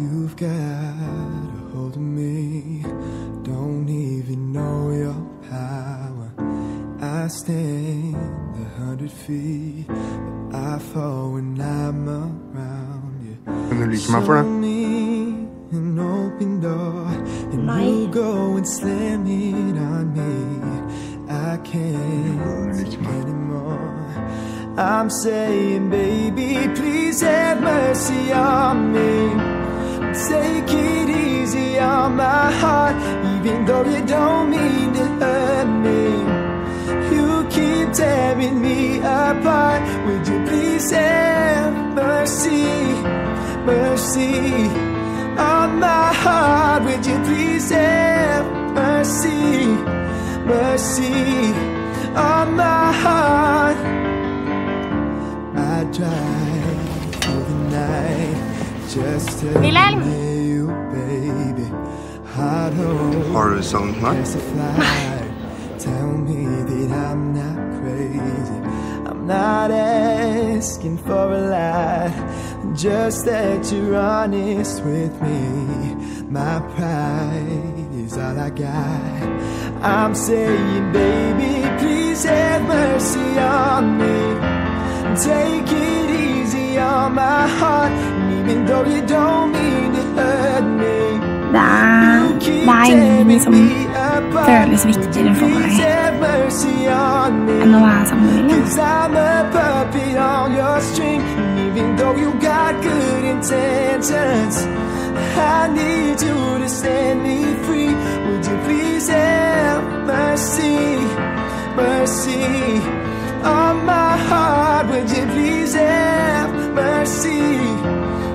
You've got a hold of me, don't even know your power. I stand a hundred feet, but I fall when I'm around you. Men du liker meg for Show det. me an open door, and Nei. you go and slam it on me. I can't liker take anymore. I'm saying, baby, please have mercy on me. Take it easy on my heart, even though you don't mean to hurt me. You keep tearing me apart. Would you please have mercy, mercy on my heart? Would you please have mercy, mercy on my heart? I drive savnet meg? There's a flight. Tell me that I'm not crazy. I'm not asking for a lot. Just that you're honest with me. My pride is all I got. I'm saying, baby, please have mercy on me. Take it easy on my heart. Det er, det er ingenting som føles viktigere for meg. Enn å være sammen med William. I'm a puppet on your string. Even though you got good intentions I need you to set me free. Would you please have mercy, mercy On my heart? Would you please have mercy,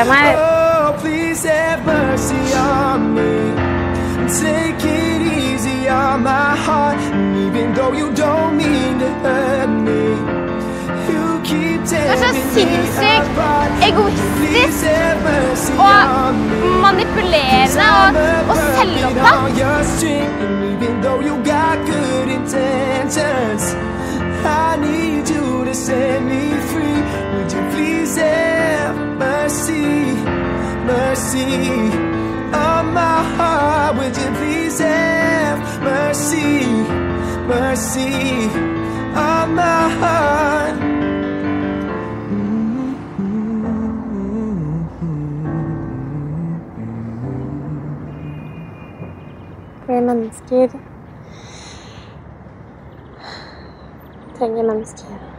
seg meg. Det er så sinnssykt egoistisk og manipulerende og, og selvopptatt. Mercy on my heart? Would you please have mercy, mercy on my heart? Fordi mennesker trenger mennesker.